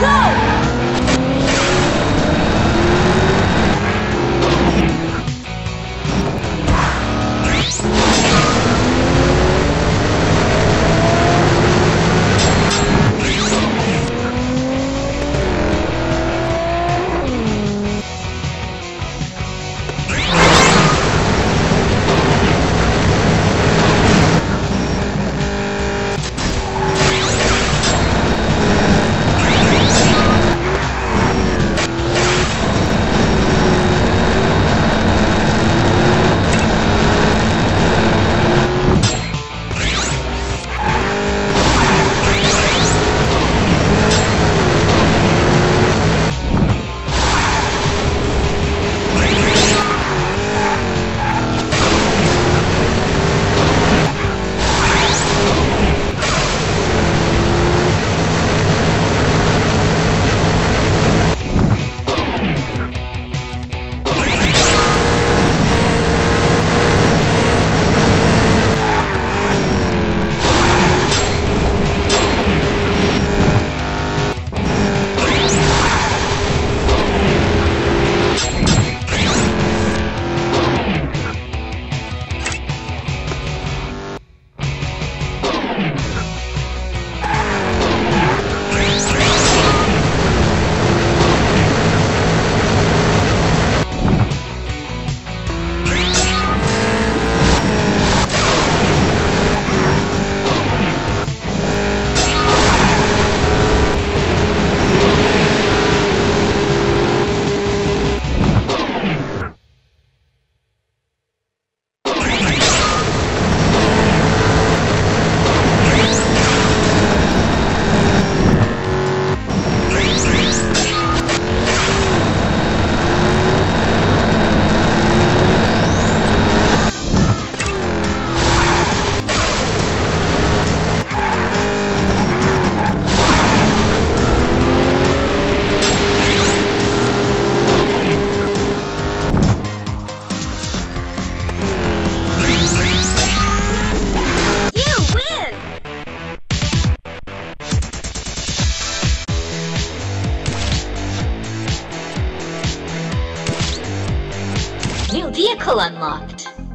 go! Vehicle unlocked.